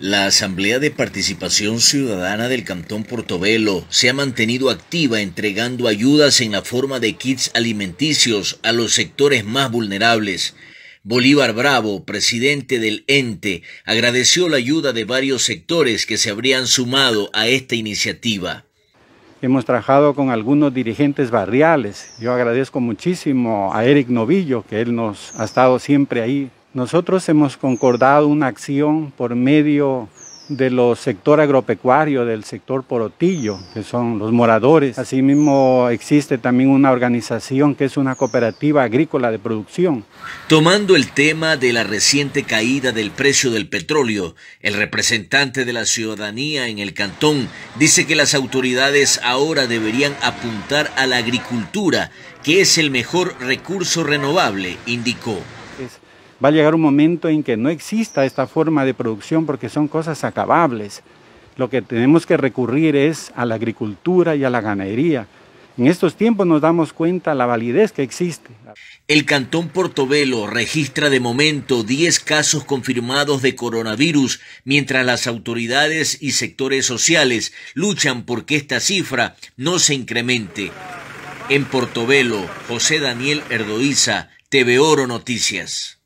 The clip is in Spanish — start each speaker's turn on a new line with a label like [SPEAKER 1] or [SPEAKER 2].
[SPEAKER 1] La Asamblea de Participación Ciudadana del Cantón Portobelo se ha mantenido activa entregando ayudas en la forma de kits alimenticios a los sectores más vulnerables. Bolívar Bravo, presidente del ente, agradeció la ayuda de varios sectores que se habrían sumado a esta iniciativa.
[SPEAKER 2] Hemos trabajado con algunos dirigentes barriales. Yo agradezco muchísimo a Eric Novillo, que él nos ha estado siempre ahí nosotros hemos concordado una acción por medio de los sector agropecuario, del sector porotillo, que son los moradores. Asimismo existe también una organización que es una cooperativa agrícola de producción.
[SPEAKER 1] Tomando el tema de la reciente caída del precio del petróleo, el representante de la ciudadanía en el cantón dice que las autoridades ahora deberían apuntar a la agricultura, que es el mejor recurso renovable, indicó
[SPEAKER 2] va a llegar un momento en que no exista esta forma de producción porque son cosas acabables. Lo que tenemos que recurrir es a la agricultura y a la ganadería. En estos tiempos nos damos cuenta la validez que existe.
[SPEAKER 1] El Cantón Portobelo registra de momento 10 casos confirmados de coronavirus, mientras las autoridades y sectores sociales luchan por que esta cifra no se incremente. En Portobelo, José Daniel Erdoiza, TV Oro Noticias.